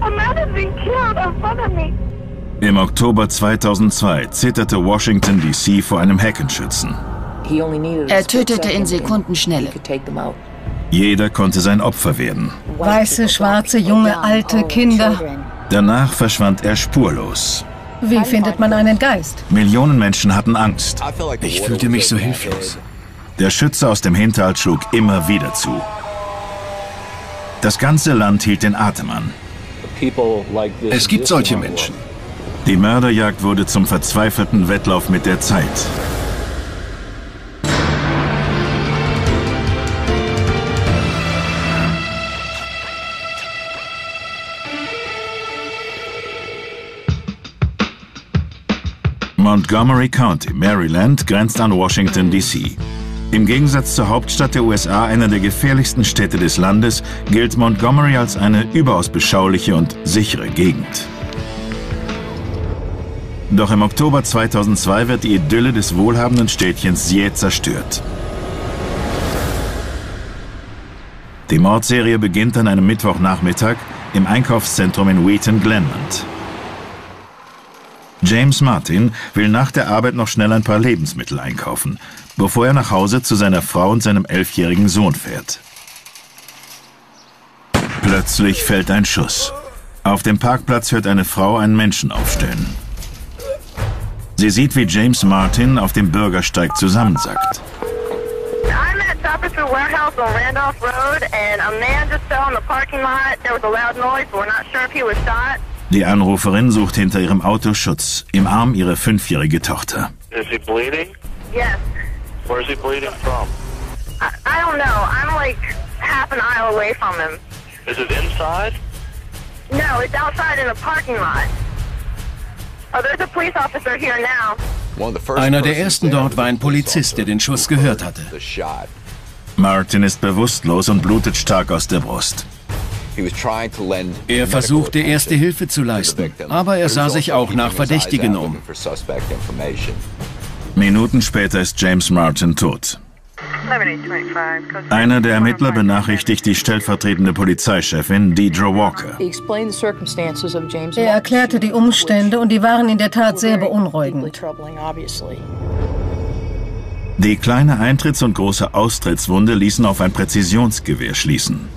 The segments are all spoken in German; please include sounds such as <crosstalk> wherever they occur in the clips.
A man has been killed in front of me. Im Oktober 2002 zitterte Washington DC vor einem Heckenschützen. Er tötete in Sekundenschnelle. Jeder konnte sein Opfer werden. Weiße, schwarze, junge, alte, Kinder. Danach verschwand er spurlos. Wie findet man einen Geist? Millionen Menschen hatten Angst. Ich fühlte mich so hilflos. Der Schütze aus dem Hinterhalt schlug immer wieder zu. Das ganze Land hielt den Atem an. Es gibt solche Menschen. Die Mörderjagd wurde zum verzweifelten Wettlauf mit der Zeit. Montgomery County, Maryland, grenzt an Washington, D.C. Im Gegensatz zur Hauptstadt der USA, einer der gefährlichsten Städte des Landes, gilt Montgomery als eine überaus beschauliche und sichere Gegend. Doch im Oktober 2002 wird die Idylle des wohlhabenden Städtchens jäh zerstört. Die Mordserie beginnt an einem Mittwochnachmittag im Einkaufszentrum in Wheaton Glenmont. James Martin will nach der Arbeit noch schnell ein paar Lebensmittel einkaufen, bevor er nach Hause zu seiner Frau und seinem elfjährigen Sohn fährt. Plötzlich fällt ein Schuss. Auf dem Parkplatz hört eine Frau einen Menschen aufstellen. Sie sieht, wie James Martin auf dem Bürgersteig zusammensackt. I'm at Tapestry Warehouse on Randolph Road, and a man just fell in the parking lot. There was a loud noise, but we're not sure if he was shot. Die Anruferin sucht hinter ihrem Auto Schutz, im Arm ihre fünfjährige Tochter. Is he bleeding? Yes. Where's he bleeding from? I, I don't know. I'm like half an aisle away from him. Is it inside? No, it's outside in a parking lot. Oh, there's a police officer here now. Einer der ersten dort war ein Polizist, der den Schuss gehört hatte. Martin ist bewusstlos und blutet stark aus der Brust. Er versuchte erste Hilfe zu leisten, aber er sah sich auch nach Verdächtigen um. Minuten später ist James Martin tot. Einer der Ermittler benachrichtigt die stellvertretende Polizeichefin Deidre Walker. Er erklärte die Umstände und die waren in der Tat sehr beunruhigend. Die kleine Eintritts- und große Austrittswunde ließen auf ein Präzisionsgewehr schließen.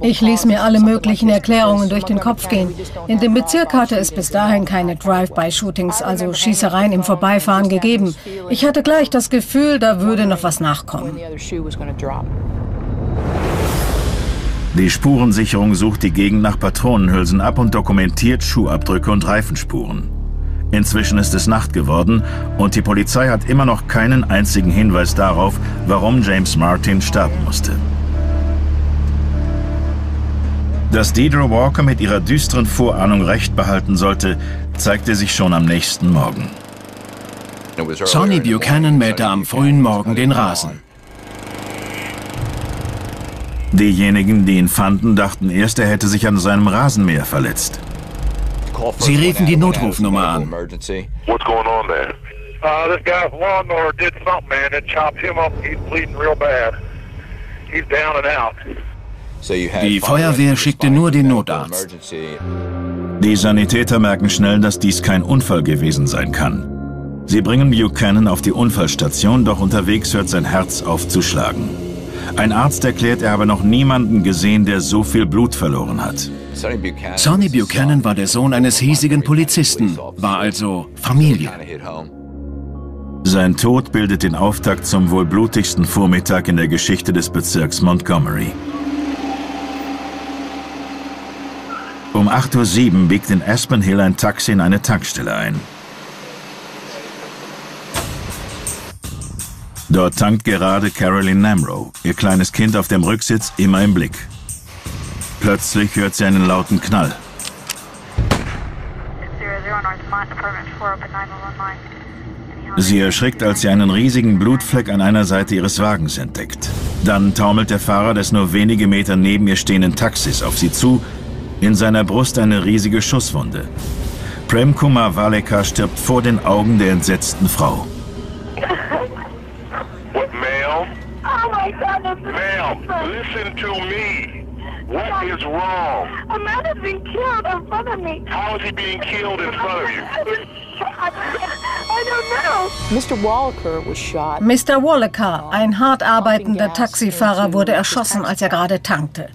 Ich ließ mir alle möglichen Erklärungen durch den Kopf gehen. In dem Bezirk hatte es bis dahin keine Drive-by-Shootings, also Schießereien im Vorbeifahren gegeben. Ich hatte gleich das Gefühl, da würde noch was nachkommen. Die Spurensicherung sucht die Gegend nach Patronenhülsen ab und dokumentiert Schuhabdrücke und Reifenspuren. Inzwischen ist es Nacht geworden und die Polizei hat immer noch keinen einzigen Hinweis darauf, warum James Martin sterben musste. Dass Deidre Walker mit ihrer düsteren Vorahnung recht behalten sollte, zeigte sich schon am nächsten Morgen. Sonny Buchanan mähte am frühen Morgen den Rasen. Diejenigen, die ihn fanden, dachten erst, er hätte sich an seinem Rasenmäher verletzt. Sie riefen die Notrufnummer an. What's going on there? Uh, this guy's lawnmower did something, man. It chopped him up. He's bleeding real bad. He's down and out. Die Feuerwehr schickte nur den Notarzt. Die Sanitäter merken schnell, dass dies kein Unfall gewesen sein kann. Sie bringen Buchanan auf die Unfallstation, doch unterwegs hört sein Herz auf zu schlagen. Ein Arzt erklärt, er habe noch niemanden gesehen, der so viel Blut verloren hat. Sonny Buchanan war der Sohn eines hiesigen Polizisten, war also Familie. Sein Tod bildet den Auftakt zum wohl blutigsten Vormittag in der Geschichte des Bezirks Montgomery. Um 8.07 Uhr biegt in Aspen Hill ein Taxi in eine Tankstelle ein. Dort tankt gerade Carolyn Namro, ihr kleines Kind auf dem Rücksitz, immer im Blick. Plötzlich hört sie einen lauten Knall. Sie erschrickt, als sie einen riesigen Blutfleck an einer Seite ihres Wagens entdeckt. Dann taumelt der Fahrer des nur wenige Meter neben ihr stehenden Taxis auf sie zu, in seiner Brust eine riesige Schusswunde. Prem Kumar Valeka stirbt vor den Augen der entsetzten Frau. Male? Oh my. Male. Ma'am, listen to me. What is wrong? A man has been killed in front of me. How is he being killed in front of you? <laughs> I don't know. Mr. Wallaker, ein hart arbeitender Taxifahrer, wurde erschossen, als er gerade tankte.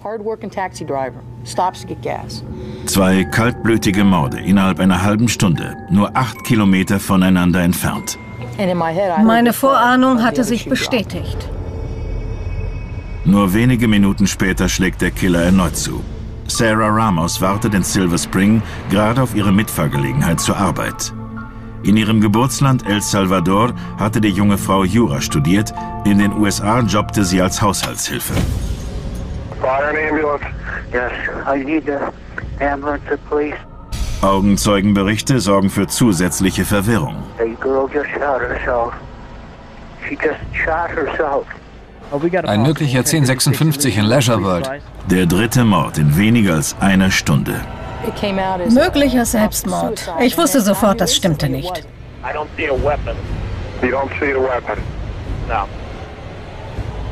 Zwei kaltblütige Morde innerhalb einer halben Stunde, nur acht Kilometer voneinander entfernt. Meine Vorahnung hatte sich bestätigt. Nur wenige Minuten später schlägt der Killer erneut zu. Sarah Ramos wartet in Silver Spring gerade auf ihre Mitfahrgelegenheit zur Arbeit. In ihrem Geburtsland El Salvador hatte die junge Frau Jura studiert, in den USA jobbte sie als Haushaltshilfe. Augenzeugenberichte sorgen für zusätzliche Verwirrung. Ein möglicher 1056 in Leisure World. Der dritte Mord in weniger als einer Stunde. Möglicher Selbstmord. Ich wusste sofort, das stimmte nicht.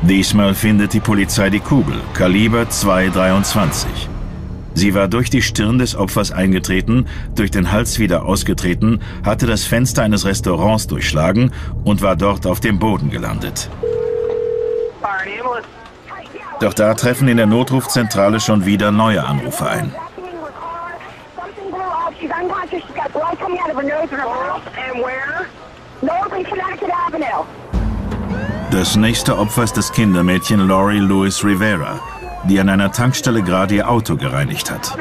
Diesmal findet die Polizei die Kugel, Kaliber 223. Sie war durch die Stirn des Opfers eingetreten, durch den Hals wieder ausgetreten, hatte das Fenster eines Restaurants durchschlagen und war dort auf dem Boden gelandet. Doch da treffen in der Notrufzentrale schon wieder neue Anrufe ein. Das nächste Opfer ist das Kindermädchen Laurie Louis Rivera, die an einer Tankstelle gerade ihr Auto gereinigt hat.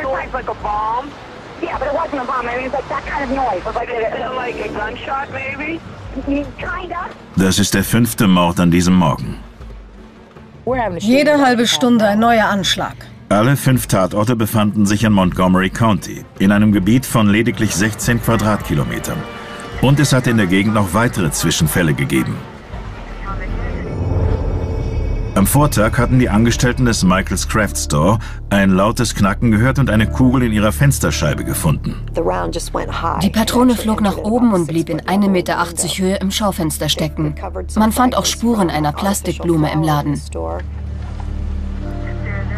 Das ist der fünfte Mord an diesem Morgen. Jede halbe Stunde ein neuer Anschlag. Alle fünf Tatorte befanden sich in Montgomery County, in einem Gebiet von lediglich 16 Quadratkilometern. Und es hat in der Gegend noch weitere Zwischenfälle gegeben. Am Vortag hatten die Angestellten des Michaels Craft Store ein lautes Knacken gehört und eine Kugel in ihrer Fensterscheibe gefunden. Die Patrone flog nach oben und blieb in 1,80 Meter Höhe im Schaufenster stecken. Man fand auch Spuren einer Plastikblume im Laden.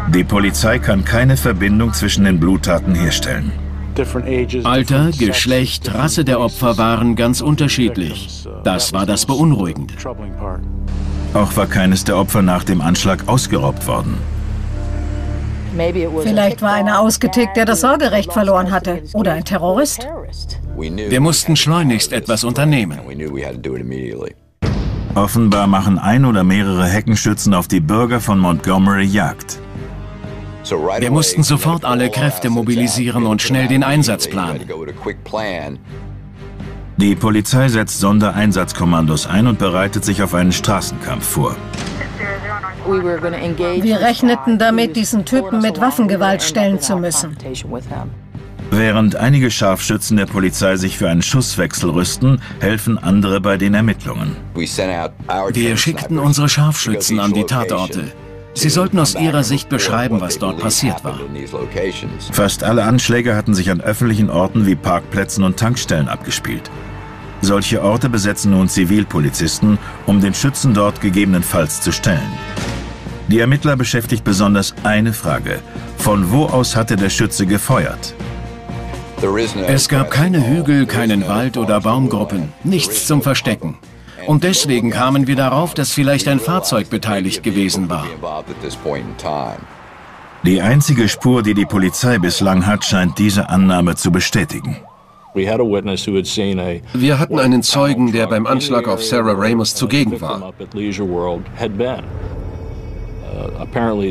Die Polizei kann keine Verbindung zwischen den Bluttaten herstellen. Alter, Geschlecht, Rasse der Opfer waren ganz unterschiedlich. Das war das Beunruhigende. Auch war keines der Opfer nach dem Anschlag ausgeraubt worden. Vielleicht war einer ausgetickt, der das Sorgerecht verloren hatte. Oder ein Terrorist. Wir mussten schleunigst etwas unternehmen. Offenbar machen ein oder mehrere Heckenschützen auf die Bürger von Montgomery Jagd. Wir mussten sofort alle Kräfte mobilisieren und schnell den Einsatz planen. Die Polizei setzt Sondereinsatzkommandos ein und bereitet sich auf einen Straßenkampf vor. Wir rechneten damit, diesen Typen mit Waffengewalt stellen zu müssen. Während einige Scharfschützen der Polizei sich für einen Schusswechsel rüsten, helfen andere bei den Ermittlungen. Wir schickten unsere Scharfschützen an die Tatorte. Sie sollten aus ihrer Sicht beschreiben, was dort passiert war. Fast alle Anschläge hatten sich an öffentlichen Orten wie Parkplätzen und Tankstellen abgespielt. Solche Orte besetzen nun Zivilpolizisten, um den Schützen dort gegebenenfalls zu stellen. Die Ermittler beschäftigt besonders eine Frage. Von wo aus hatte der Schütze gefeuert? Es gab keine Hügel, keinen Wald oder Baumgruppen, nichts zum Verstecken. Und deswegen kamen wir darauf, dass vielleicht ein Fahrzeug beteiligt gewesen war. Die einzige Spur, die die Polizei bislang hat, scheint diese Annahme zu bestätigen. Wir hatten einen Zeugen, der beim Anschlag auf Sarah Ramos zugegen war.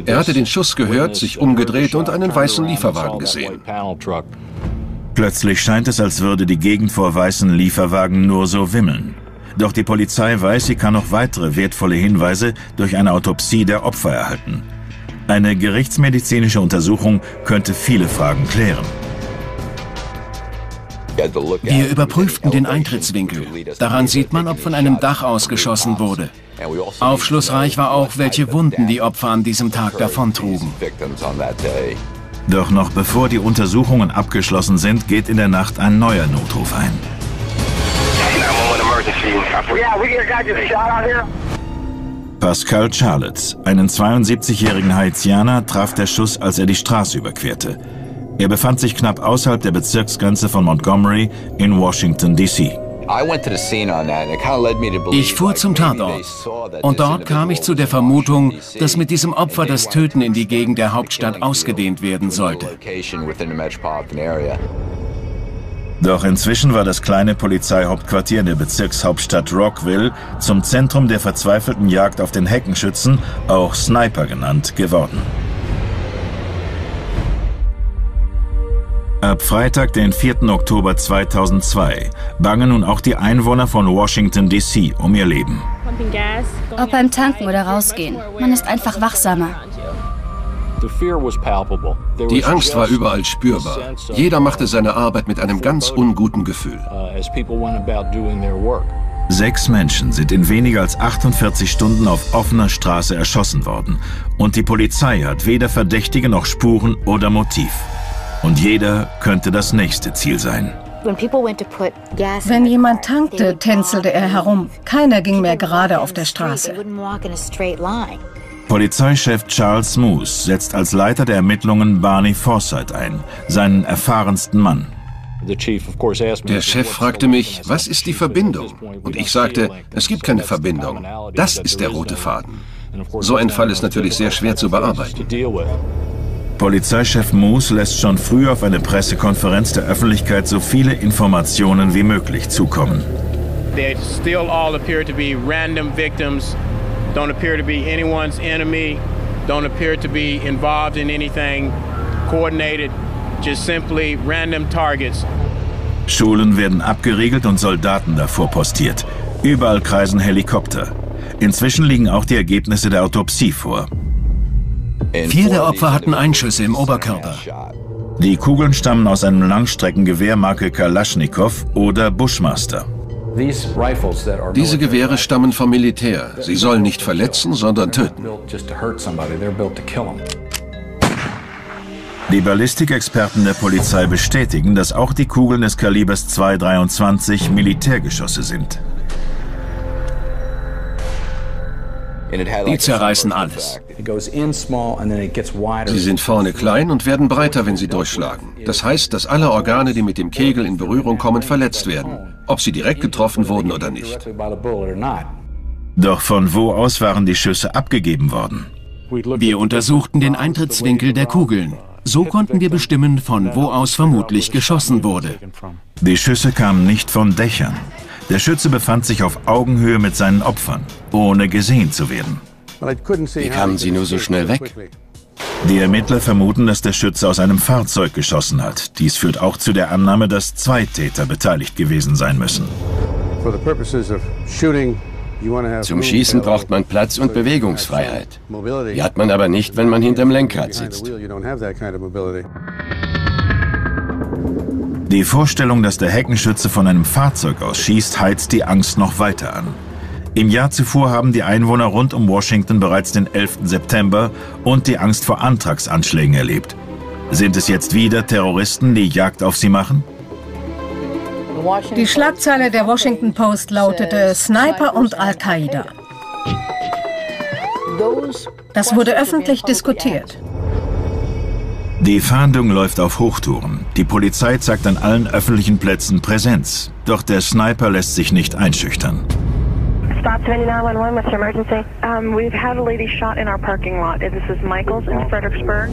Er hatte den Schuss gehört, sich umgedreht und einen weißen Lieferwagen gesehen. Plötzlich scheint es, als würde die Gegend vor weißen Lieferwagen nur so wimmeln. Doch die Polizei weiß, sie kann noch weitere wertvolle Hinweise durch eine Autopsie der Opfer erhalten. Eine gerichtsmedizinische Untersuchung könnte viele Fragen klären. Wir überprüften den Eintrittswinkel. Daran sieht man, ob von einem Dach aus geschossen wurde. Aufschlussreich war auch, welche Wunden die Opfer an diesem Tag davontrugen. Doch noch bevor die Untersuchungen abgeschlossen sind, geht in der Nacht ein neuer Notruf ein. Pascal Charlitz, einen 72-jährigen Haitianer, traf der Schuss, als er die Straße überquerte. Er befand sich knapp außerhalb der Bezirksgrenze von Montgomery in Washington, D.C. Ich fuhr zum Tatort und dort kam ich zu der Vermutung, dass mit diesem Opfer das Töten in die Gegend der Hauptstadt ausgedehnt werden sollte. Doch inzwischen war das kleine Polizeihauptquartier in der Bezirkshauptstadt Rockville zum Zentrum der verzweifelten Jagd auf den Heckenschützen, auch Sniper genannt, geworden. Ab Freitag, den 4. Oktober 2002, bangen nun auch die Einwohner von Washington, D.C. um ihr Leben. Ob beim Tanken oder rausgehen, man ist einfach wachsamer. Die Angst war überall spürbar. Jeder machte seine Arbeit mit einem ganz unguten Gefühl. Sechs Menschen sind in weniger als 48 Stunden auf offener Straße erschossen worden. Und die Polizei hat weder Verdächtige noch Spuren oder Motiv. Und jeder könnte das nächste Ziel sein. Wenn jemand tankte, tänzelte er herum. Keiner ging mehr gerade auf der Straße. Polizeichef Charles Moose setzt als Leiter der Ermittlungen Barney Forsyth ein, seinen erfahrensten Mann. Der Chef fragte mich, was ist die Verbindung? Und ich sagte, es gibt keine Verbindung. Das ist der rote Faden. So ein Fall ist natürlich sehr schwer zu bearbeiten. Polizeichef Moose lässt schon früh auf eine Pressekonferenz der Öffentlichkeit so viele Informationen wie möglich zukommen. They still all appear random victims don't appear to be anyone's enemy, don't appear to be involved in anything coordinated, just simply random targets. Schulen werden abgeriegelt und Soldaten davor postiert. Überall kreisen Helikopter. Inzwischen liegen auch die Ergebnisse der Autopsie vor. Vier der Opfer hatten Einschüsse im Oberkörper. Die Kugeln stammen aus einem Langstreckengewehr Marke Kalaschnikow oder Bushmaster. Diese Gewehre stammen vom Militär. Sie sollen nicht verletzen, sondern töten. Die Ballistikexperten der Polizei bestätigen, dass auch die Kugeln des Kalibers 223 Militärgeschosse sind. Die zerreißen alles. Sie sind vorne klein und werden breiter, wenn sie durchschlagen. Das heißt, dass alle Organe, die mit dem Kegel in Berührung kommen, verletzt werden, ob sie direkt getroffen wurden oder nicht. Doch von wo aus waren die Schüsse abgegeben worden? Wir untersuchten den Eintrittswinkel der Kugeln. So konnten wir bestimmen, von wo aus vermutlich geschossen wurde. Die Schüsse kamen nicht von Dächern. Der Schütze befand sich auf Augenhöhe mit seinen Opfern, ohne gesehen zu werden. Wie kamen Sie nur so schnell weg? Die Ermittler vermuten, dass der Schütze aus einem Fahrzeug geschossen hat. Dies führt auch zu der Annahme, dass zwei Täter beteiligt gewesen sein müssen. Zum Schießen braucht man Platz und Bewegungsfreiheit. Die hat man aber nicht, wenn man hinterm Lenkrad sitzt. Die Vorstellung, dass der Heckenschütze von einem Fahrzeug aus schießt, heizt die Angst noch weiter an. Im Jahr zuvor haben die Einwohner rund um Washington bereits den 11. September und die Angst vor Antragsanschlägen erlebt. Sind es jetzt wieder Terroristen, die Jagd auf sie machen? Die Schlagzeile der Washington Post lautete Sniper und Al-Qaida. Das wurde öffentlich diskutiert. Die Fahndung läuft auf Hochtouren. Die Polizei zeigt an allen öffentlichen Plätzen Präsenz. Doch der Sniper lässt sich nicht einschüchtern. Stop 2911, what's your emergency? Um, we've had a lady shot in our parking lot. This is Michaels in Fredericksburg.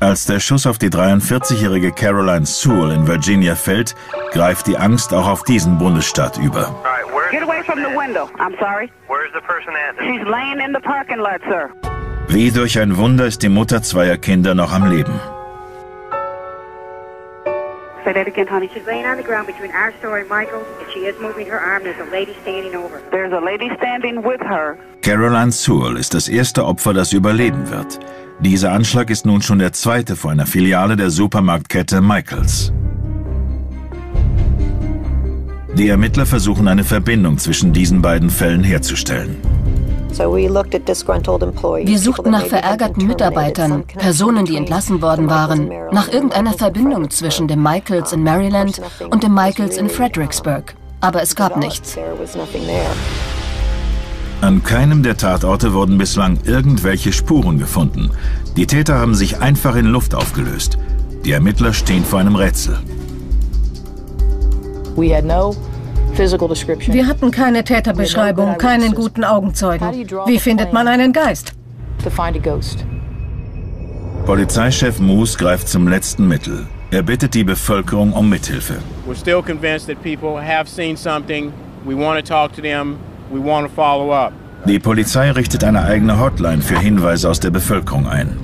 Als der Schuss auf die 43-jährige Caroline Sewell in Virginia fällt, greift die Angst auch auf diesen Bundesstaat über. Wie durch ein Wunder ist die Mutter zweier Kinder noch am Leben. Say that again, honey. She's laying on the ground between our store and Michael's, and she is moving her arm. There's a lady standing over. There's a lady standing with her. Caroline Sewell ist das erste Opfer, das überleben wird. Dieser Anschlag ist nun schon der zweite vor einer Filiale der Supermarktkette Michaels. Die Ermittler versuchen eine Verbindung zwischen diesen beiden Fällen herzustellen. Wir suchten nach verärgerten Mitarbeitern, Personen, die entlassen worden waren, nach irgendeiner Verbindung zwischen dem Michaels in Maryland und dem Michaels in Fredericksburg. Aber es gab nichts. An keinem der Tatorte wurden bislang irgendwelche Spuren gefunden. Die Täter haben sich einfach in Luft aufgelöst. Die Ermittler stehen vor einem Rätsel. We had no wir hatten keine Täterbeschreibung, keinen guten Augenzeugen. Wie findet man einen Geist? Polizeichef Moose greift zum letzten Mittel. Er bittet die Bevölkerung um Mithilfe. We're still convinced that people have seen something. We want to talk to them. We want to follow up. Die Polizei richtet eine eigene Hotline für Hinweise aus der Bevölkerung ein.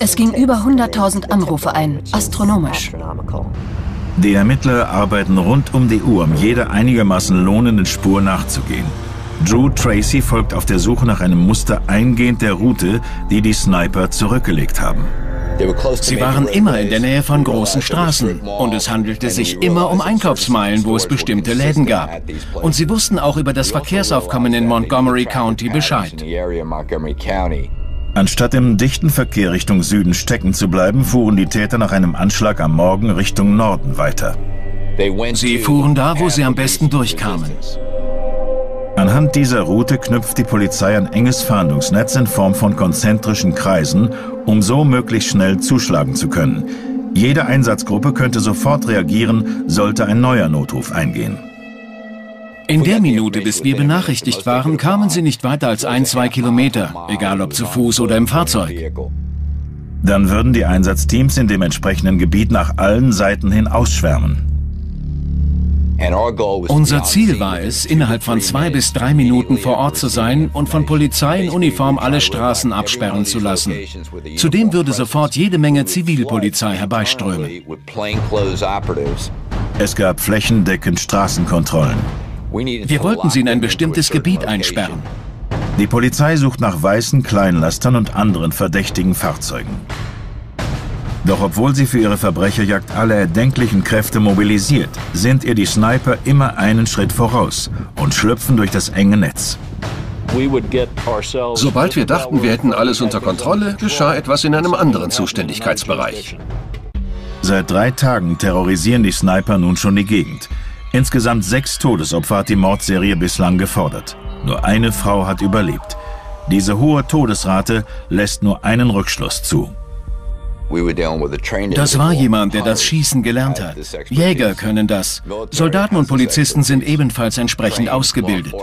Es ging über 100.000 Anrufe ein, astronomisch. Die Ermittler arbeiten rund um die Uhr, um jeder einigermaßen lohnenden Spur nachzugehen. Drew Tracy folgt auf der Suche nach einem Muster eingehend der Route, die die Sniper zurückgelegt haben. Sie waren immer in der Nähe von großen Straßen und es handelte sich immer um Einkaufsmeilen, wo es bestimmte Läden gab. Und sie wussten auch über das Verkehrsaufkommen in Montgomery County Bescheid. Anstatt im dichten Verkehr Richtung Süden stecken zu bleiben, fuhren die Täter nach einem Anschlag am Morgen Richtung Norden weiter. Sie fuhren da, wo sie am besten durchkamen. Anhand dieser Route knüpft die Polizei ein enges Fahndungsnetz in Form von konzentrischen Kreisen, um so möglichst schnell zuschlagen zu können. Jede Einsatzgruppe könnte sofort reagieren, sollte ein neuer Notruf eingehen. In der Minute, bis wir benachrichtigt waren, kamen sie nicht weiter als ein, zwei Kilometer, egal ob zu Fuß oder im Fahrzeug. Dann würden die Einsatzteams in dem entsprechenden Gebiet nach allen Seiten hin ausschwärmen. Unser Ziel war es, innerhalb von zwei bis drei Minuten vor Ort zu sein und von Polizei in Uniform alle Straßen absperren zu lassen. Zudem würde sofort jede Menge Zivilpolizei herbeiströmen. Es gab flächendeckend Straßenkontrollen. Wir wollten sie in ein bestimmtes Gebiet einsperren. Die Polizei sucht nach weißen Kleinlastern und anderen verdächtigen Fahrzeugen. Doch obwohl sie für ihre Verbrecherjagd alle erdenklichen Kräfte mobilisiert, sind ihr die Sniper immer einen Schritt voraus und schlüpfen durch das enge Netz. Sobald wir dachten, wir hätten alles unter Kontrolle, geschah etwas in einem anderen Zuständigkeitsbereich. Seit drei Tagen terrorisieren die Sniper nun schon die Gegend. Insgesamt sechs Todesopfer hat die Mordserie bislang gefordert. Nur eine Frau hat überlebt. Diese hohe Todesrate lässt nur einen Rückschluss zu. Das war jemand, der das Schießen gelernt hat. Jäger können das. Soldaten und Polizisten sind ebenfalls entsprechend ausgebildet.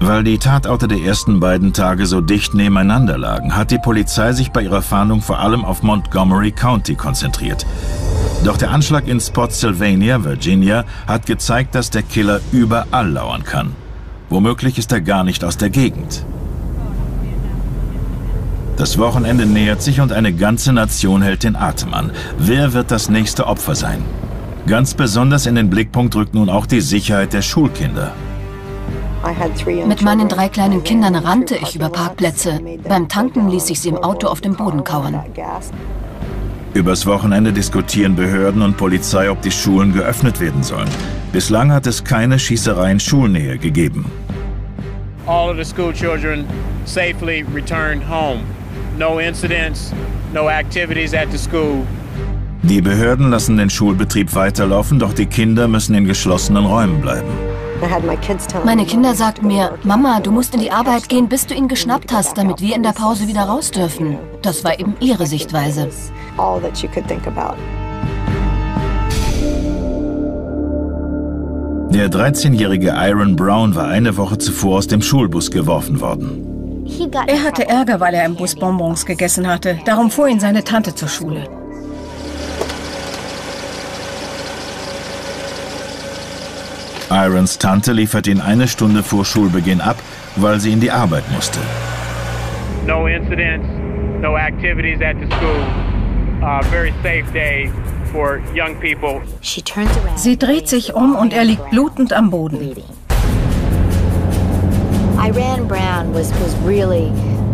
Weil die Tatorte der ersten beiden Tage so dicht nebeneinander lagen, hat die Polizei sich bei ihrer Fahndung vor allem auf Montgomery County konzentriert. Doch der Anschlag in Spotsylvania, Virginia, hat gezeigt, dass der Killer überall lauern kann. Womöglich ist er gar nicht aus der Gegend. Das Wochenende nähert sich und eine ganze Nation hält den Atem an. Wer wird das nächste Opfer sein? Ganz besonders in den Blickpunkt rückt nun auch die Sicherheit der Schulkinder. Mit meinen drei kleinen Kindern rannte ich über Parkplätze. Beim Tanken ließ ich sie im Auto auf dem Boden kauern. Übers Wochenende diskutieren Behörden und Polizei, ob die Schulen geöffnet werden sollen. Bislang hat es keine Schießerei in Schulnähe gegeben. All of the school children safely returned home. No incidents, no activities at the school. Die Behörden lassen den Schulbetrieb weiterlaufen, doch die Kinder müssen in geschlossenen Räumen bleiben. Meine Kinder sagten mir, Mama, du musst in die Arbeit gehen, bis du ihn geschnappt hast, damit wir in der Pause wieder raus dürfen. Das war eben ihre Sichtweise. Der 13-jährige Iron Brown war eine Woche zuvor aus dem Schulbus geworfen worden. Er hatte Ärger, weil er im Bus Bonbons gegessen hatte. Darum fuhr ihn seine Tante zur Schule. Irons Tante liefert ihn eine Stunde vor Schulbeginn ab, weil sie in die Arbeit musste. No incidents, no activities at the school. Uh, very safe day for young people. Sie dreht sich um und er liegt blutend am Boden.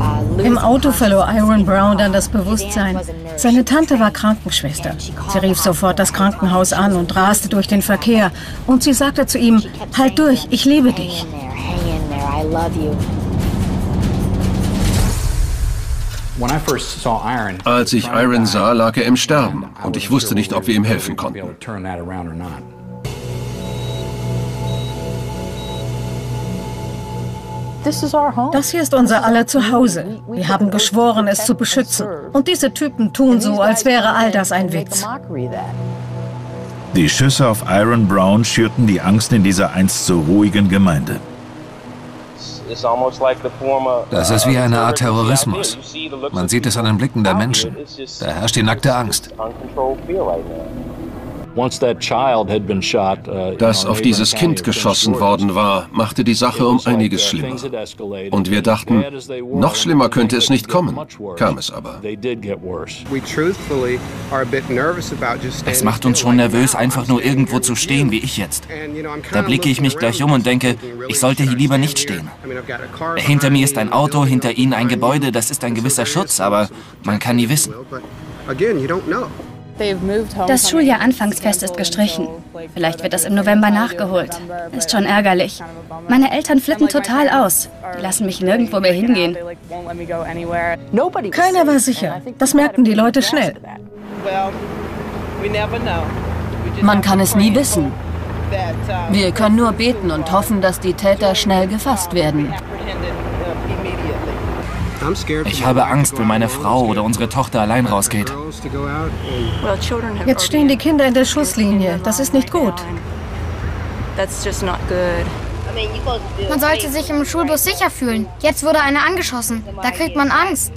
Uh, Im Auto verlor Iron Brown dann das Bewusstsein. Seine Tante war Krankenschwester. Sie rief sofort das Krankenhaus an und raste durch den Verkehr. Und sie sagte zu ihm, halt durch, ich liebe dich. Als ich Iron sah, lag er im Sterben und ich wusste nicht, ob wir ihm helfen konnten. Das hier ist unser aller Zuhause. Wir haben geschworen, es zu beschützen. Und diese Typen tun so, als wäre all das ein Witz. Die Schüsse auf Iron Brown schürten die Angst in dieser einst so ruhigen Gemeinde. Das ist wie eine Art Terrorismus. Man sieht es an den Blicken der Menschen. Da herrscht die nackte Angst. Uh, Dass auf dieses Kind geschossen worden war, machte die Sache um einiges schlimmer. Und wir dachten, noch schlimmer könnte es nicht kommen. Kam es aber. Es macht uns schon nervös, einfach nur irgendwo zu stehen, wie ich jetzt. Da blicke ich mich gleich um und denke, ich sollte hier lieber nicht stehen. Hinter mir ist ein Auto, hinter Ihnen ein Gebäude, das ist ein gewisser Schutz, aber man kann nie wissen. Das Schuljahr-Anfangsfest ist gestrichen. Vielleicht wird das im November nachgeholt. Ist schon ärgerlich. Meine Eltern flippen total aus. Die lassen mich nirgendwo mehr hingehen. Keiner war sicher. Das merkten die Leute schnell. Man kann es nie wissen. Wir können nur beten und hoffen, dass die Täter schnell gefasst werden. Ich habe Angst, wenn meine Frau oder unsere Tochter allein rausgeht. Jetzt stehen die Kinder in der Schusslinie. Das ist nicht gut. Man sollte sich im Schulbus sicher fühlen. Jetzt wurde einer angeschossen. Da kriegt man Angst.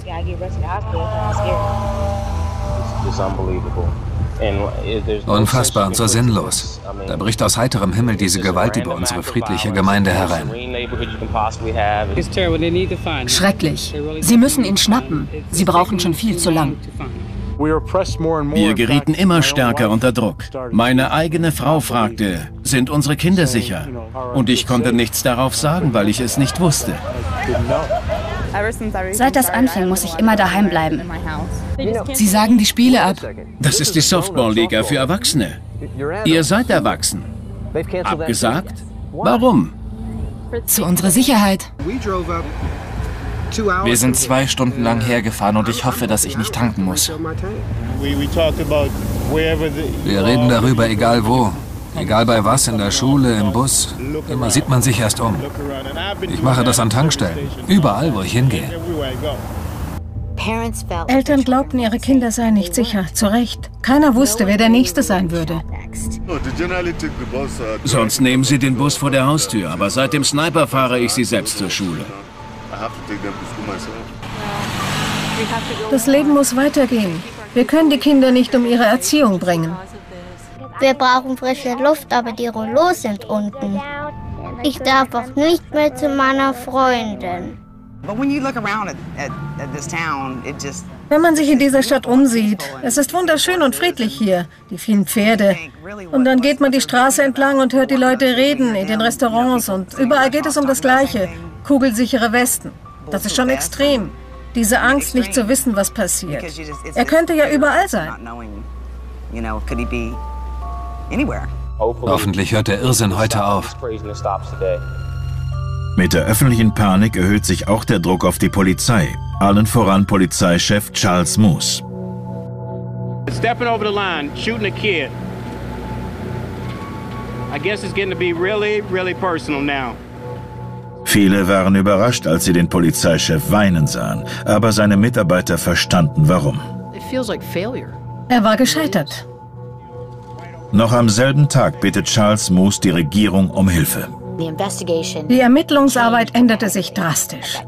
Unfassbar und so sinnlos. Da bricht aus heiterem Himmel diese Gewalt über unsere friedliche Gemeinde herein. Schrecklich. Sie müssen ihn schnappen. Sie brauchen schon viel zu lang. Wir gerieten immer stärker unter Druck. Meine eigene Frau fragte, sind unsere Kinder sicher? Und ich konnte nichts darauf sagen, weil ich es nicht wusste. Seit das anfing, muss ich immer daheim bleiben. Sie sagen die Spiele ab. Das ist die Softball-Liga für Erwachsene. Ihr seid erwachsen. Abgesagt? Warum? Zu unserer Sicherheit. Wir sind zwei Stunden lang hergefahren und ich hoffe, dass ich nicht tanken muss. Wir reden darüber, egal wo. Egal bei was, in der Schule, im Bus. Immer sieht man sich erst um. Ich mache das an Tankstellen. Überall, wo ich hingehe. Eltern glaubten, ihre Kinder seien nicht sicher. Zu Recht. Keiner wusste, wer der Nächste sein würde. Sonst nehmen sie den Bus vor der Haustür, aber seit dem Sniper fahre ich sie selbst zur Schule. Das Leben muss weitergehen. Wir können die Kinder nicht um ihre Erziehung bringen. Wir brauchen frische Luft, aber die Rollos sind unten. Ich darf auch nicht mehr zu meiner Freundin. Wenn man sich in dieser Stadt umsieht, es ist wunderschön und friedlich hier, die vielen Pferde. Und dann geht man die Straße entlang und hört die Leute reden in den Restaurants und überall geht es um das Gleiche, kugelsichere Westen. Das ist schon extrem. Diese Angst, nicht zu wissen, was passiert. Er könnte ja überall sein. Hoffentlich hört der Irrsinn heute auf. Mit der öffentlichen Panik erhöht sich auch der Druck auf die Polizei, allen voran Polizeichef Charles Moose. Stepping over the line, shooting a kid. I guess it's getting to be really, really personal now. Viele waren überrascht, als sie den Polizeichef weinen sahen, aber seine Mitarbeiter verstanden warum. Er war gescheitert. Noch am selben Tag bittet Charles Moose die Regierung um Hilfe. Die Ermittlungsarbeit änderte sich drastisch.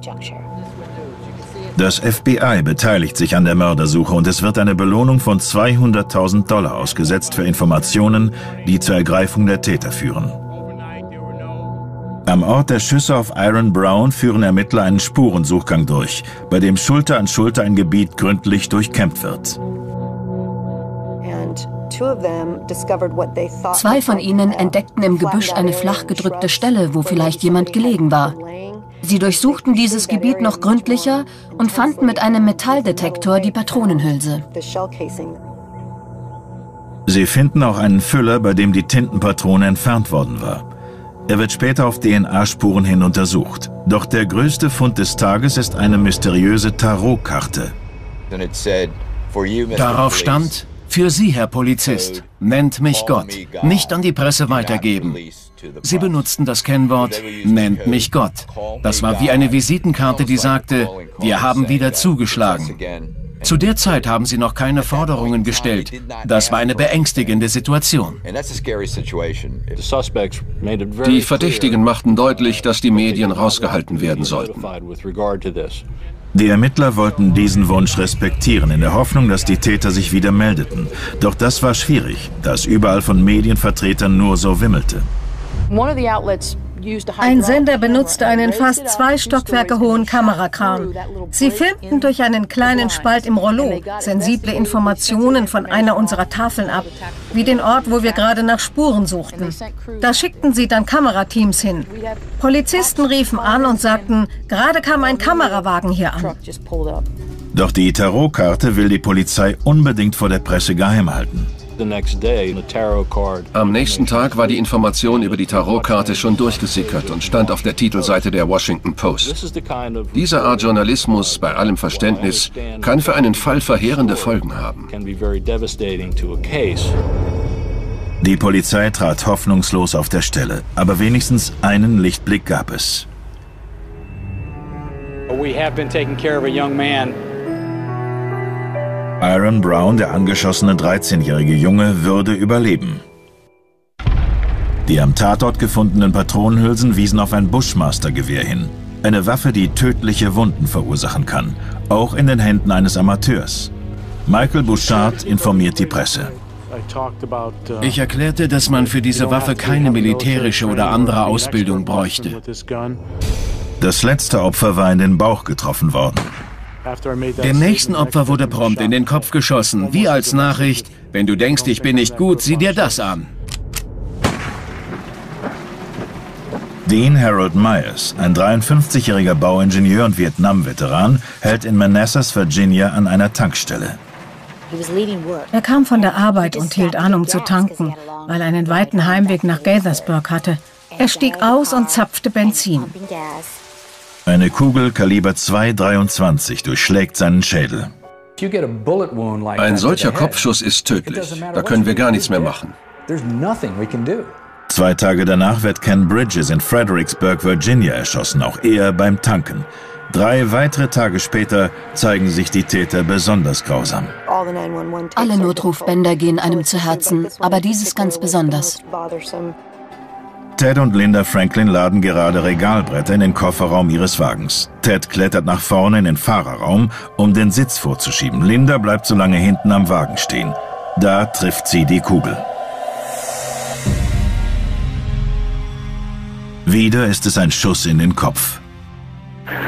Das FBI beteiligt sich an der Mördersuche und es wird eine Belohnung von 200.000 Dollar ausgesetzt für Informationen, die zur Ergreifung der Täter führen. Am Ort der Schüsse auf Iron Brown führen Ermittler einen Spurensuchgang durch, bei dem Schulter an Schulter ein Gebiet gründlich durchkämmt wird. Zwei von ihnen entdeckten im Gebüsch eine flach gedrückte Stelle, wo vielleicht jemand gelegen war. Sie durchsuchten dieses Gebiet noch gründlicher und fanden mit einem Metalldetektor die Patronenhülse. Sie finden auch einen Füller, bei dem die Tintenpatrone entfernt worden war. Er wird später auf DNA-Spuren hin untersucht. Doch der größte Fund des Tages ist eine mysteriöse Tarotkarte. Darauf stand, Für Sie, Herr Polizist, nennt mich Gott. Nicht an die Presse weitergeben. Sie benutzten das Kennwort nennt mich Gott. Das war wie eine Visitenkarte, die sagte, wir haben wieder zugeschlagen. Zu der Zeit haben sie noch keine Forderungen gestellt. Das war eine beängstigende Situation. Die Verdächtigen machten deutlich, dass die Medien rausgehalten werden sollten. Die Ermittler wollten diesen Wunsch respektieren, in der Hoffnung, dass die Täter sich wieder meldeten. Doch das war schwierig, da es überall von Medienvertretern nur so wimmelte. Ein Sender benutzte einen fast zwei Stockwerke hohen Kamerakran. Sie filmten durch einen kleinen Spalt im Rollo sensible Informationen von einer unserer Tafeln ab, wie den Ort, wo wir gerade nach Spuren suchten. Da schickten sie dann Kamerateams hin. Polizisten riefen an und sagten, gerade kam ein Kamerawagen hier an. Doch die Tarotkarte will die Polizei unbedingt vor der Presse geheim halten. Am nächsten Tag war die Information über die Tarotkarte schon durchgesickert und stand auf der Titelseite der Washington Post. Diese Art Journalismus, bei allem Verständnis, kann für einen Fall verheerende Folgen haben. Die Polizei trat hoffnungslos auf der Stelle, aber wenigstens einen Lichtblick gab es. We have been taking care of a young man Aaron Brown, der angeschossene 13-jährige Junge, würde überleben. Die am Tatort gefundenen Patronenhülsen wiesen auf ein Bushmaster-Gewehr hin. Eine Waffe, die tödliche Wunden verursachen kann, auch in den Händen eines Amateurs. Michael Bouchard informiert die Presse. Ich erklärte, dass man für diese Waffe keine militärische oder andere Ausbildung bräuchte. Das letzte Opfer war in den Bauch getroffen worden. Dem nächsten Opfer wurde prompt in den Kopf geschossen, wie als Nachricht, wenn du denkst, ich bin nicht gut, sieh dir das an. Dean Harold Myers, ein 53-jähriger Bauingenieur und Vietnam-Veteran, hält in Manassas, Virginia an einer Tankstelle. Er kam von der Arbeit und hielt an, um zu tanken, weil er einen weiten Heimweg nach Gaithersburg hatte. Er stieg aus und zapfte Benzin. Eine Kugel Kaliber 2,23 durchschlägt seinen Schädel. Ein solcher Kopfschuss ist tödlich. Da können wir gar nichts mehr machen. Zwei Tage danach wird Ken Bridges in Fredericksburg, Virginia erschossen, auch er beim Tanken. Drei weitere Tage später zeigen sich die Täter besonders grausam. Alle Notrufbänder gehen einem zu Herzen, aber dieses ganz besonders. Ted und Linda Franklin laden gerade Regalbretter in den Kofferraum ihres Wagens. Ted klettert nach vorne in den Fahrerraum, um den Sitz vorzuschieben. Linda bleibt so lange hinten am Wagen stehen. Da trifft sie die Kugel. Wieder ist es ein Schuss in den Kopf.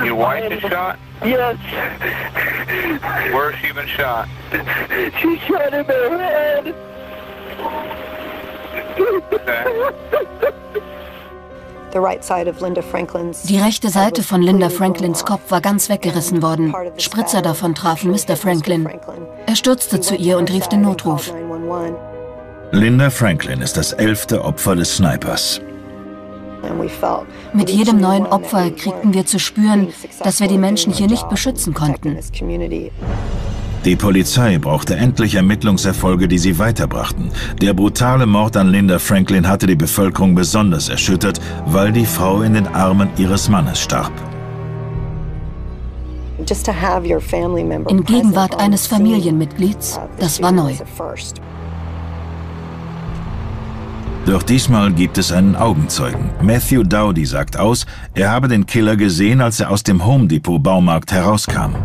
Your wife is shot? Yes. Where's she been shot? She shot in the head. Die rechte Seite von Linda Franklins Kopf war ganz weggerissen worden. Spritzer davon trafen Mr. Franklin. Er stürzte zu ihr und rief den Notruf. Linda Franklin ist das elfte Opfer des Snipers. Mit jedem neuen Opfer kriegten wir zu spüren, dass wir die Menschen hier nicht beschützen konnten. Die Polizei brauchte endlich Ermittlungserfolge, die sie weiterbrachten. Der brutale Mord an Linda Franklin hatte die Bevölkerung besonders erschüttert, weil die Frau in den Armen ihres Mannes starb. In Gegenwart eines Familienmitglieds, das war neu. Doch diesmal gibt es einen Augenzeugen. Matthew Dowdy sagt aus, er habe den Killer gesehen, als er aus dem Home Depot Baumarkt herauskam.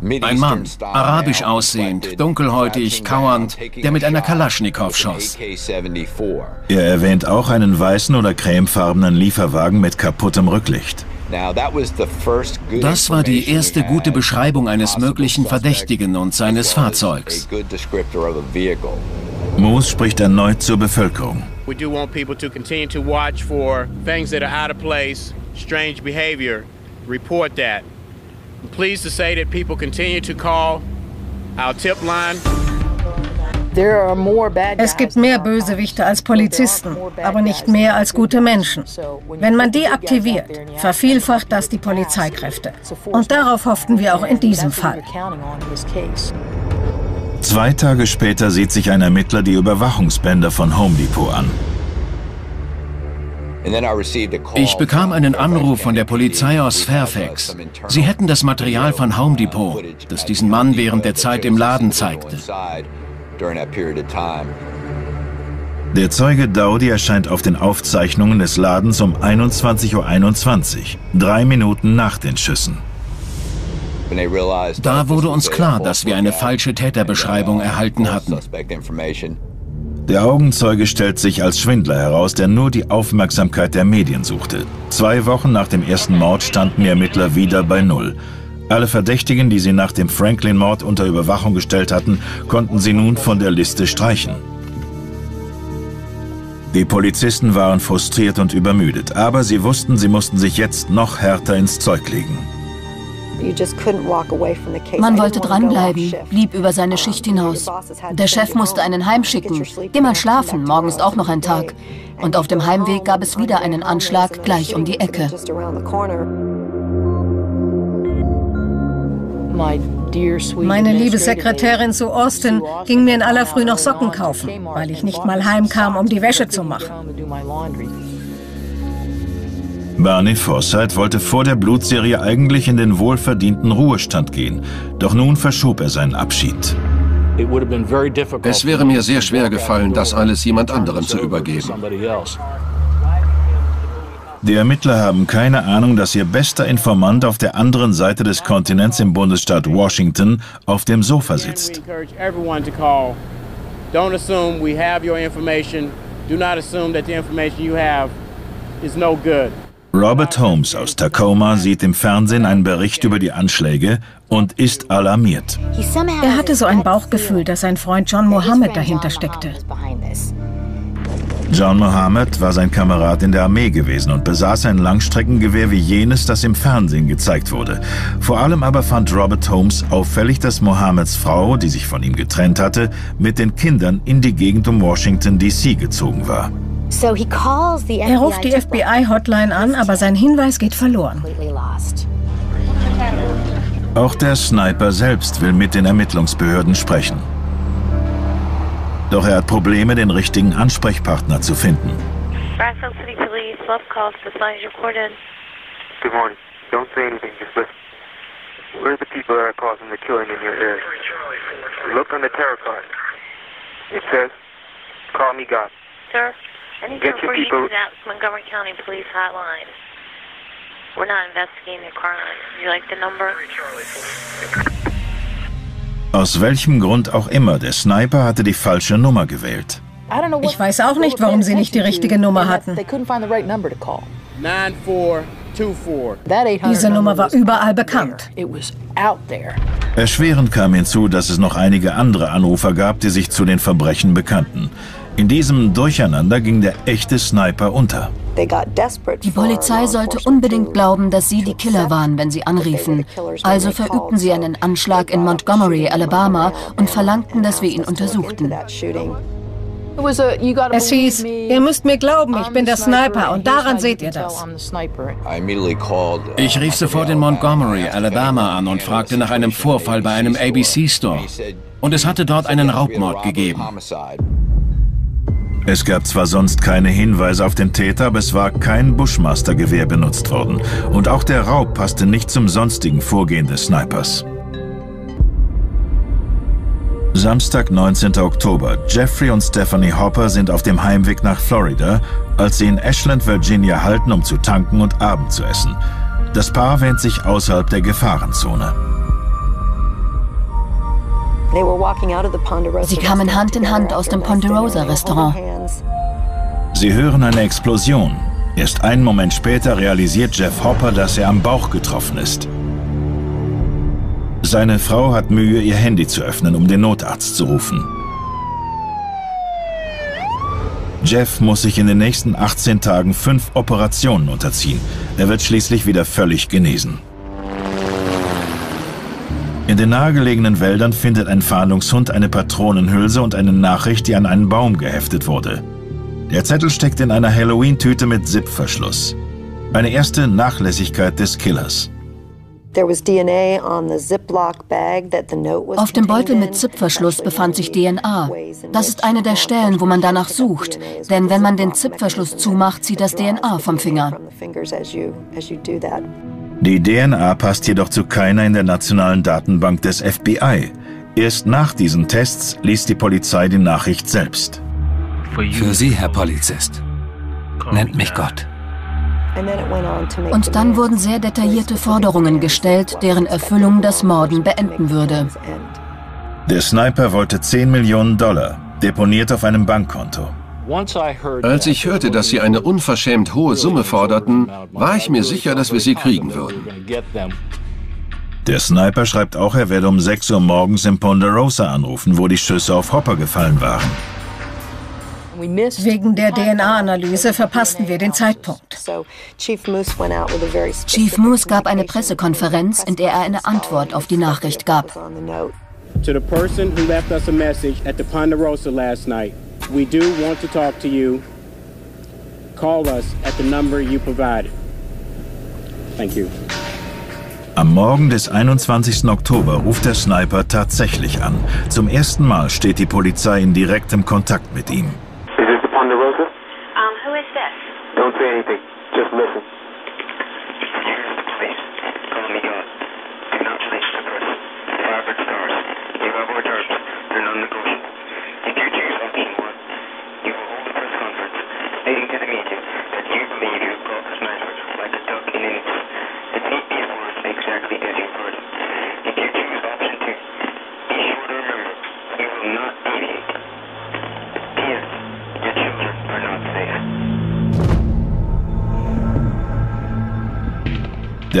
Ein Mann, arabisch aussehend, dunkelhäutig, kauernd, der mit einer Kalaschnikow schoss. Er erwähnt auch einen weißen oder cremefarbenen Lieferwagen mit kaputtem Rücklicht. Das war die erste gute Beschreibung eines möglichen Verdächtigen und seines Fahrzeugs. Moose spricht erneut zur Bevölkerung. We do want people to continue to watch for things that are out of place, strange behavior. Report that. I'm pleased to say that people continue to call our tip line. Es gibt mehr Bösewichte als Polizisten, aber nicht mehr als gute Menschen. Wenn man die aktiviert, vervielfacht das die Polizeikräfte. Und darauf hofften wir auch in diesem Fall. Zwei Tage später sieht sich ein Ermittler die Überwachungsbänder von Home Depot an. Ich bekam einen Anruf von der Polizei aus Fairfax. Sie hätten das Material von Home Depot, das diesen Mann während der Zeit im Laden zeigte. Der Zeuge Dowdy erscheint auf den Aufzeichnungen des Ladens um 21.21 Uhr, 21, drei Minuten nach den Schüssen. Da wurde uns klar, dass wir eine falsche Täterbeschreibung erhalten hatten. Der Augenzeuge stellt sich als Schwindler heraus, der nur die Aufmerksamkeit der Medien suchte. Zwei Wochen nach dem ersten Mord standen die Ermittler wieder bei Null. Alle Verdächtigen, die sie nach dem Franklin-Mord unter Überwachung gestellt hatten, konnten sie nun von der Liste streichen. Die Polizisten waren frustriert und übermüdet, aber sie wussten, sie mussten sich jetzt noch härter ins Zeug legen. Man wollte dranbleiben, blieb über seine Schicht hinaus. Der Chef musste einen heimschicken. Geh mal schlafen, morgen ist auch noch ein Tag. Und auf dem Heimweg gab es wieder einen Anschlag gleich um die Ecke. Meine liebe Sekretärin zu Austin ging mir in aller Früh noch Socken kaufen, weil ich nicht mal heimkam, um die Wäsche zu machen. Barney Forsyth wollte vor der Blutserie eigentlich in den wohlverdienten Ruhestand gehen, doch nun verschob er seinen Abschied. Es wäre mir sehr schwer gefallen, das alles jemand anderem zu übergeben. Die Ermittler haben keine Ahnung, dass ihr bester Informant auf der anderen Seite des Kontinents im Bundesstaat Washington auf dem Sofa sitzt. Don't assume we have your information. Do not assume that the information you have is no good. Robert Holmes aus Tacoma sieht im Fernsehen einen Bericht über die Anschläge und ist alarmiert. Er hatte so ein Bauchgefühl, dass sein Freund John Mohammed dahinter steckte. John Mohammed war sein Kamerad in der Armee gewesen und besaß ein Langstreckengewehr wie jenes, das im Fernsehen gezeigt wurde. Vor allem aber fand Robert Holmes auffällig, dass Mohammeds Frau, die sich von ihm getrennt hatte, mit den Kindern in die Gegend um Washington DC gezogen war. Er ruft die FBI-Hotline an, aber sein Hinweis geht verloren. Auch der Sniper selbst will mit den Ermittlungsbehörden sprechen. Doch er hat Probleme, den richtigen Ansprechpartner zu finden. Good morning. Don't say anything, just listen. Where are the people that are causing the killing in your area? Look on the terror card. It says, call me God. Sir, anytime Get your before you people- use that Montgomery County Police Hotline. We're not investigating a crime. You like the number? Aus welchem Grund auch immer, der Sniper hatte die falsche Nummer gewählt. Ich weiß auch nicht, warum sie nicht die richtige Nummer hatten. 9424. Diese Nummer war überall bekannt. Erschwerend kam hinzu, dass es noch einige andere Anrufer gab, die sich zu den Verbrechen bekannten. In diesem Durcheinander ging der echte Sniper unter. Die Polizei sollte unbedingt glauben, dass sie die Killer waren, wenn sie anriefen. Also verübten sie einen Anschlag in Montgomery, Alabama und verlangten, dass wir ihn untersuchten. Es hieß, ihr müsst mir glauben, ich bin der Sniper und daran seht ihr das. Ich rief sofort in Montgomery, Alabama an und fragte nach einem Vorfall bei einem ABC-Store. Und es hatte dort einen Raubmord gegeben. Es gab zwar sonst keine Hinweise auf den Täter, aber es war kein Bushmaster-Gewehr benutzt worden. Und auch der Raub passte nicht zum sonstigen Vorgehen des Snipers. Samstag, 19. Oktober. Jeffrey und Stephanie Hopper sind auf dem Heimweg nach Florida, als sie in Ashland, Virginia halten, um zu tanken und Abend zu essen. Das Paar wähnt sich außerhalb der Gefahrenzone. Sie kamen Hand in Hand aus dem Ponderosa Restaurant. Sie hören eine Explosion. Erst einen Moment später realisiert Jeff Hopper, dass er am Bauch getroffen ist. Seine Frau hat Mühe, ihr Handy zu öffnen, um den Notarzt zu rufen. Jeff muss sich in den nächsten 18 Tagen fünf Operationen unterziehen. Er wird schließlich wieder völlig genesen. In den nahegelegenen Wäldern findet ein Fahndungshund eine Patronenhülse und eine Nachricht, die an einen Baum geheftet wurde. Der Zettel steckt in einer Halloween-Tüte mit Zipverschluss. Eine erste Nachlässigkeit des Killers. Auf dem Beutel mit Zipverschluss befand sich DNA. Das ist eine der Stellen, wo man danach sucht. Denn wenn man den Zipverschluss zumacht, zieht das DNA vom Finger. Die DNA passt jedoch zu keiner in der nationalen Datenbank des FBI. Erst nach diesen Tests liest die Polizei die Nachricht selbst. Für Sie, Herr Polizist. Nennt mich Gott. Und dann wurden sehr detaillierte Forderungen gestellt, deren Erfüllung das Morden beenden würde. Der Sniper wollte 10 Millionen Dollar, deponiert auf einem Bankkonto. Als ich hörte, dass sie eine unverschämt hohe Summe forderten, war ich mir sicher, dass wir sie kriegen würden. Der Sniper schreibt auch, er werde um 6 Uhr morgens in Ponderosa anrufen, wo die Schüsse auf Hopper gefallen waren. Wegen der DNA-Analyse verpassten wir den Zeitpunkt. Chief Moose gab eine Pressekonferenz, in der er eine Antwort auf die Nachricht gab. To the person who left us a message at the Ponderosa last night, we do want to talk to you. Call us at the number you provided. Thank you. Am Morgen des 21. Oktober ruft der Sniper tatsächlich an. Zum ersten Mal steht die Polizei in direktem Kontakt mit ihm.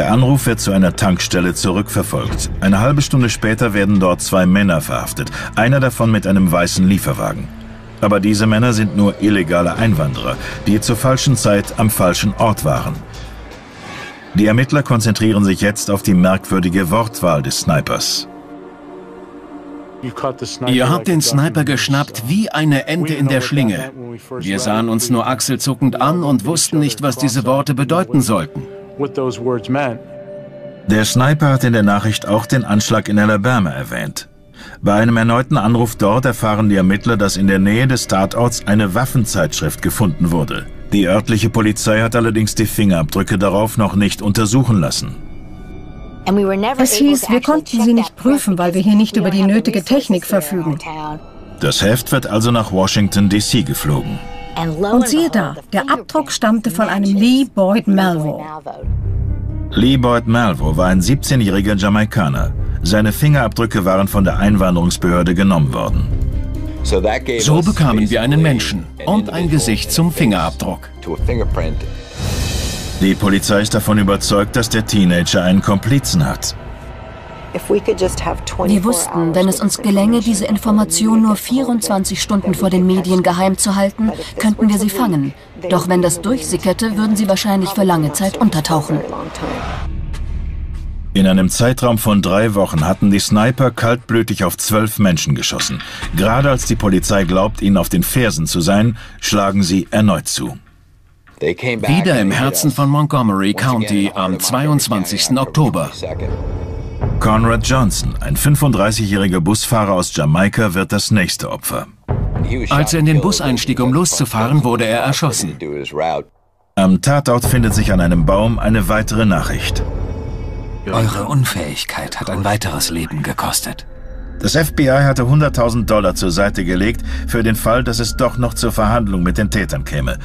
Der Anruf wird zu einer Tankstelle zurückverfolgt. Eine halbe Stunde später werden dort zwei Männer verhaftet, einer davon mit einem weißen Lieferwagen. Aber diese Männer sind nur illegale Einwanderer, die zur falschen Zeit am falschen Ort waren. Die Ermittler konzentrieren sich jetzt auf die merkwürdige Wortwahl des Snipers. Ihr habt den Sniper geschnappt wie eine Ente in der Schlinge. Wir sahen uns nur achselzuckend an und wussten nicht, was diese Worte bedeuten sollten. Der Sniper hat in der Nachricht auch den Anschlag in Alabama erwähnt. Bei einem erneuten Anruf dort erfahren die Ermittler, dass in der Nähe des Tatorts eine Waffenzeitschrift gefunden wurde. Die örtliche Polizei hat allerdings die Fingerabdrücke darauf noch nicht untersuchen lassen. Es hieß, wir konnten sie nicht prüfen, weil wir hier nicht über die nötige Technik verfügen. Das Heft wird also nach Washington, D.C. geflogen. Und siehe da, der Abdruck stammte von einem Lee Boyd Malvo. Lee Boyd Malvo war ein 17-jähriger Jamaikaner. Seine Fingerabdrücke waren von der Einwanderungsbehörde genommen worden. So bekamen wir einen Menschen und ein Gesicht zum Fingerabdruck. Die Polizei ist davon überzeugt, dass der Teenager einen Komplizen hat. Wir wussten, wenn es uns gelänge, diese Information nur 24 Stunden vor den Medien geheim zu halten, könnten wir sie fangen. Doch wenn das durchsickerte, würden sie wahrscheinlich für lange Zeit untertauchen. In einem Zeitraum von drei Wochen hatten die Sniper kaltblütig auf zwölf Menschen geschossen. Gerade als die Polizei glaubt, ihnen auf den Fersen zu sein, schlagen sie erneut zu. Wieder im Herzen von Montgomery County am 22. Oktober. Conrad Johnson, ein 35-jähriger Busfahrer aus Jamaika, wird das nächste Opfer. Als er in den Bus einstieg, um loszufahren, wurde er erschossen. Am Tatort findet sich an einem Baum eine weitere Nachricht. Eure Unfähigkeit hat ein weiteres Leben gekostet. Das FBI hatte 100.000 Dollar zur Seite gelegt für den Fall, dass es doch noch zur Verhandlung mit den Tätern käme.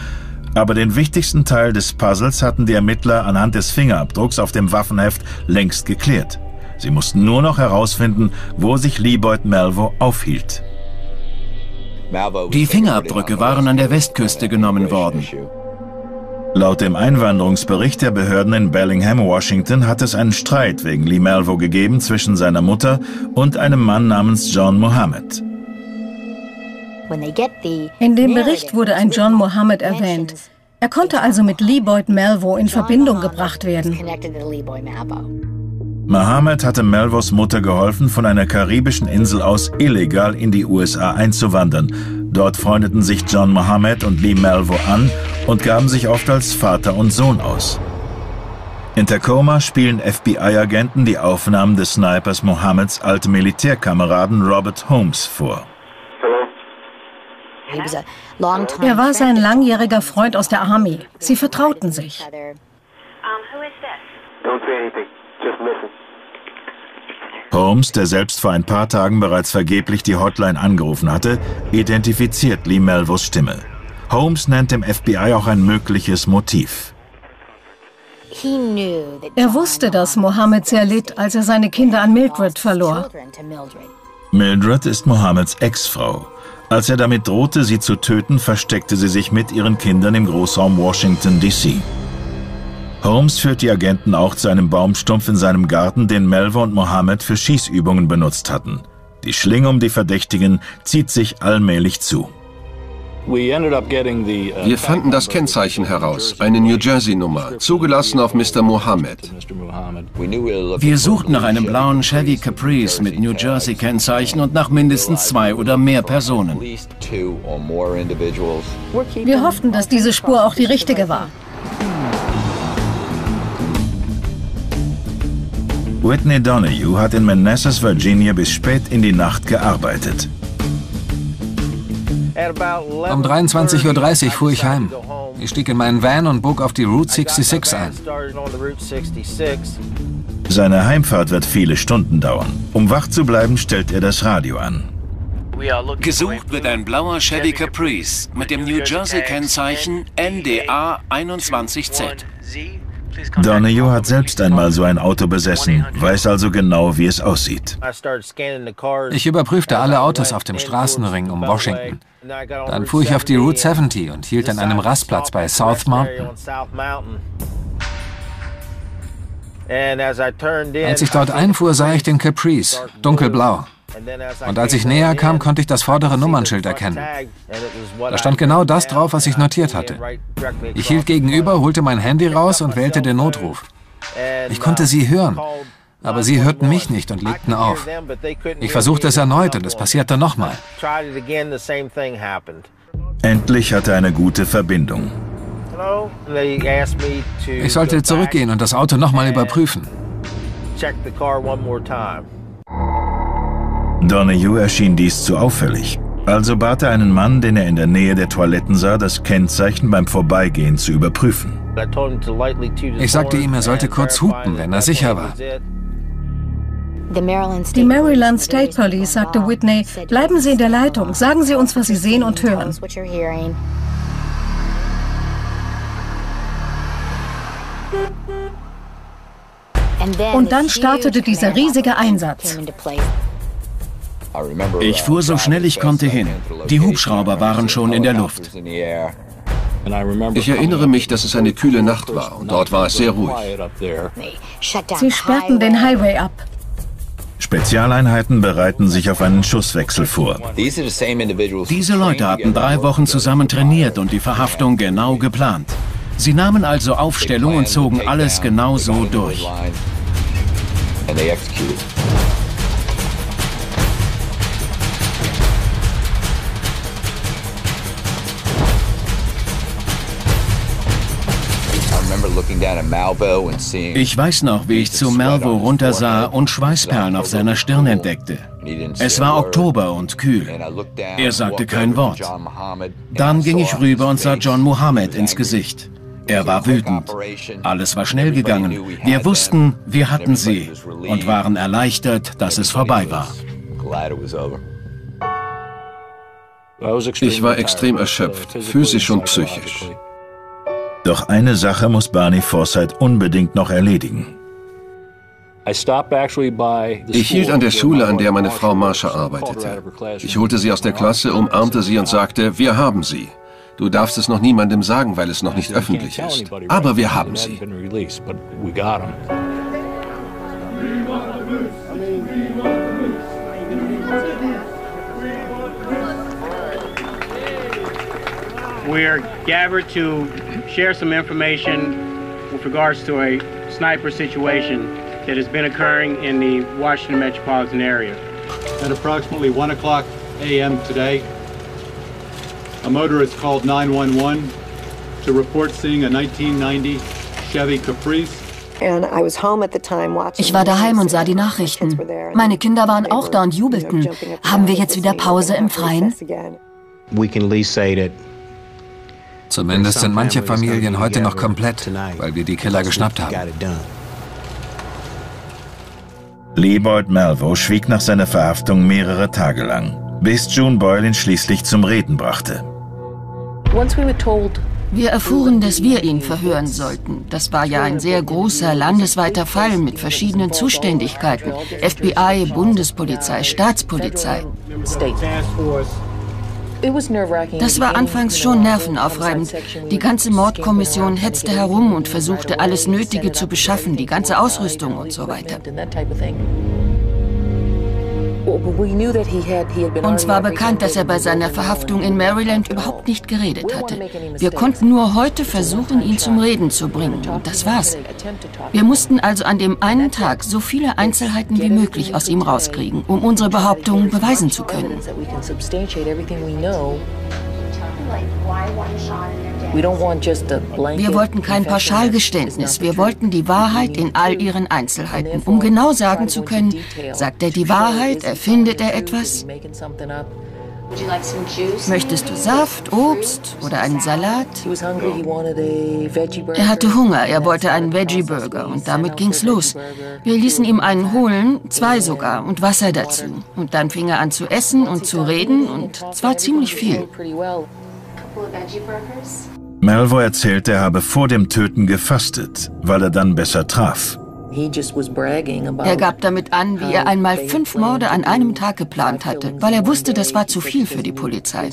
Aber den wichtigsten Teil des Puzzles hatten die Ermittler anhand des Fingerabdrucks auf dem Waffenheft längst geklärt. Sie mussten nur noch herausfinden, wo sich Leaboyd Malvo aufhielt. Die Fingerabdrücke waren an der Westküste genommen worden. Laut dem Einwanderungsbericht der Behörden in Bellingham, Washington, hat es einen Streit wegen Lee Malvo gegeben zwischen seiner Mutter und einem Mann namens John Mohammed. In dem Bericht wurde ein John Mohammed erwähnt. Er konnte also mit Lee Boyd Malvo in Verbindung gebracht werden. Mohammed hatte Malvos Mutter geholfen, von einer karibischen Insel aus illegal in die USA einzuwandern. Dort freundeten sich John Mohammed und Lee Malvo an und gaben sich oft als Vater und Sohn aus. In Tacoma spielen FBI-Agenten die Aufnahmen des Snipers Mohammeds altem Militärkameraden Robert Holmes vor. Er war sein langjähriger Freund aus der Army. Sie vertrauten sich. Holmes, der selbst vor ein paar Tagen bereits vergeblich die Hotline angerufen hatte, identifiziert Lee Melvos Stimme. Holmes nennt dem FBI auch ein mögliches Motiv. Er wusste, dass Mohammed sehr litt, als er seine Kinder an Mildred verlor. Mildred ist Mohammeds Ex-Frau. Als er damit drohte, sie zu töten, versteckte sie sich mit ihren Kindern im Großraum Washington, D.C. Holmes führt die Agenten auch zu einem Baumstumpf in seinem Garten, den Melva und Mohammed für Schießübungen benutzt hatten. Die Schlinge um die Verdächtigen zieht sich allmählich zu. Wir fanden das Kennzeichen heraus, eine New Jersey-Nummer, zugelassen auf Mr. Mohammed. Wir suchten nach einem blauen Chevy Caprice mit New Jersey-Kennzeichen und nach mindestens zwei oder mehr Personen. Wir hofften, dass diese Spur auch die richtige war. Whitney Donahue hat in Manassas, Virginia bis spät in die Nacht gearbeitet. Um 23.30 Uhr fuhr ich heim. Ich stieg in meinen Van und bog auf die Route 66 ein. Seine Heimfahrt wird viele Stunden dauern. Um wach zu bleiben, stellt er das Radio an. Gesucht wird ein blauer Chevy Caprice mit dem New Jersey-Kennzeichen NDA 21Z. Donahue hat selbst einmal so ein Auto besessen, weiß also genau, wie es aussieht. Ich überprüfte alle Autos auf dem Straßenring um Washington. Dann fuhr ich auf die Route 70 und hielt an einem Rastplatz bei South Mountain. Als ich dort einfuhr, sah ich den Caprice, dunkelblau. Und als ich näher kam, konnte ich das vordere Nummernschild erkennen. Da stand genau das drauf, was ich notiert hatte. Ich hielt gegenüber, holte mein Handy raus und wählte den Notruf. Ich konnte sie hören, aber sie hörten mich nicht und legten auf. Ich versuchte es erneut und es passierte nochmal. Endlich hatte er eine gute Verbindung. Ich sollte zurückgehen und das Auto nochmal überprüfen. Donahue erschien dies zu auffällig. Also bat er einen Mann, den er in der Nähe der Toiletten sah, das Kennzeichen beim Vorbeigehen zu überprüfen. Ich sagte ihm, er sollte kurz hupen, wenn er sicher war. Die Maryland State Police sagte Whitney, bleiben Sie in der Leitung, sagen Sie uns, was Sie sehen und hören. Und dann startete dieser riesige Einsatz. Ich fuhr so schnell ich konnte hin. Die Hubschrauber waren schon in der Luft. Ich erinnere mich, dass es eine kühle Nacht war und dort war es sehr ruhig. Sie sperrten den Highway ab. Spezialeinheiten bereiten sich auf einen Schusswechsel vor. Diese Leute hatten drei Wochen zusammen trainiert und die Verhaftung genau geplant. Sie nahmen also Aufstellung und zogen alles genau so durch. Ich weiß noch, wie ich zu Malvo runtersah und Schweißperlen auf seiner Stirn entdeckte. Es war Oktober und kühl. Er sagte kein Wort. Dann ging ich rüber und sah John Muhammad ins Gesicht. Er war wütend. Alles war schnell gegangen. Wir wussten, wir hatten sie und waren erleichtert, dass es vorbei war. Ich war extrem erschöpft, physisch und psychisch. Doch eine Sache muss Barney Forsythe unbedingt noch erledigen. Ich hielt an der Schule, an der meine Frau Marsha arbeitete. Ich holte sie aus der Klasse, umarmte sie und sagte, wir haben sie. Du darfst es noch niemandem sagen, weil es noch nicht öffentlich ist. Aber wir haben sie. We're gathered to share some information with regards to a sniper situation that has been occurring in the Washington metropolitan area. At approximately 1 o'clock a.m. today, a motorist called 911 to report seeing a 1990 Chevy Caprice Ich war daheim und sah die Nachrichten. Meine Kinder waren auch da und jubelten. Haben wir jetzt wieder Pause im Freien? Zumindest sind manche Familien heute noch komplett, weil wir die Killer geschnappt haben. Leopold Malvo schwieg nach seiner Verhaftung mehrere Tage lang, bis June Boyle ihn schließlich zum Reden brachte. Wir erfuhren, dass wir ihn verhören sollten. Das war ja ein sehr großer landesweiter Fall mit verschiedenen Zuständigkeiten. FBI, Bundespolizei, Staatspolizei. Das war anfangs schon nervenaufreibend. Die ganze Mordkommission hetzte herum und versuchte alles Nötige zu beschaffen, die ganze Ausrüstung und so weiter. Uns war bekannt, dass er bei seiner Verhaftung in Maryland überhaupt nicht geredet hatte. Wir konnten nur heute versuchen, ihn zum Reden zu bringen. Und das war's. Wir mussten also an dem einen Tag so viele Einzelheiten wie möglich aus ihm rauskriegen, um unsere Behauptungen beweisen zu können. Wir wollten kein Pauschalgeständnis. Wir wollten die Wahrheit in all ihren Einzelheiten, um genau sagen zu können, sagt er die Wahrheit, erfindet er etwas? Möchtest du Saft, Obst oder einen Salat? Er hatte Hunger, er wollte einen Veggie-Burger und damit ging's los. Wir ließen ihm einen holen, zwei sogar, und Wasser dazu. Und dann fing er an zu essen und zu reden und zwar ziemlich viel. Malvo erzählte, er habe vor dem Töten gefastet, weil er dann besser traf. Er gab damit an, wie er einmal fünf Morde an einem Tag geplant hatte, weil er wusste, das war zu viel für die Polizei.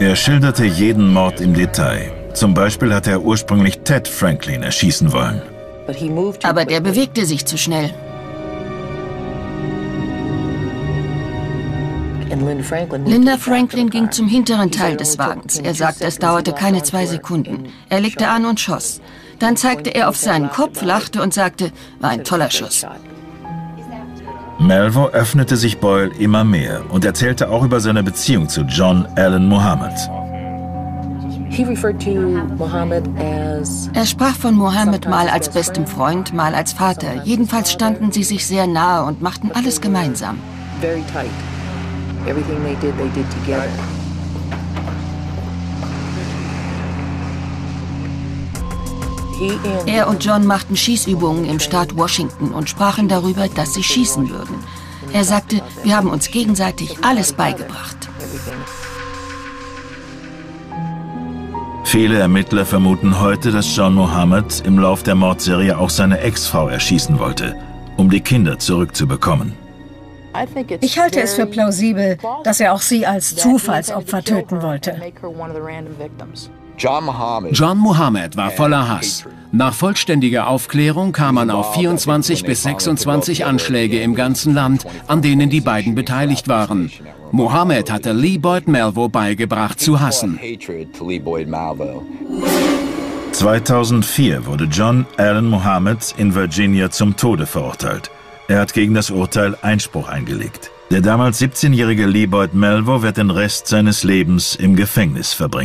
Er schilderte jeden Mord im Detail. Zum Beispiel hatte er ursprünglich Ted Franklin erschießen wollen. Aber der bewegte sich zu schnell. Linda Franklin ging zum hinteren Teil des Wagens. Er sagte, es dauerte keine zwei Sekunden. Er legte an und schoss. Dann zeigte er auf seinen Kopf, lachte und sagte, war ein toller Schuss. Melvo öffnete sich Boyle immer mehr und erzählte auch über seine Beziehung zu John Allen Muhammad. Er sprach von Mohammed mal als bestem Freund, mal als Vater. Jedenfalls standen sie sich sehr nahe und machten alles gemeinsam. Everything they did, they did together. Er und John machten Schießübungen im Staat Washington und sprachen darüber, dass sie schießen würden. Er sagte, wir haben uns gegenseitig alles beigebracht. Viele Ermittler vermuten heute, dass John Mohammed im Lauf der Mordserie auch seine Ex-Frau erschießen wollte, um die Kinder zurückzubekommen. Ich halte es für plausibel, dass er auch sie als Zufallsopfer töten wollte. John Muhammad war voller Hass. Nach vollständiger Aufklärung kam man auf 24 bis 26 Anschläge im ganzen Land, an denen die beiden beteiligt waren. Muhammad hatte Lee Boyd Melvo beigebracht zu hassen. 2004 wurde John Allen Muhammad in Virginia zum Tode verurteilt. Er hat gegen das Urteil Einspruch eingelegt. Der damals 17-jährige Lee Boyd Melvo wird den Rest seines Lebens im Gefängnis verbringen.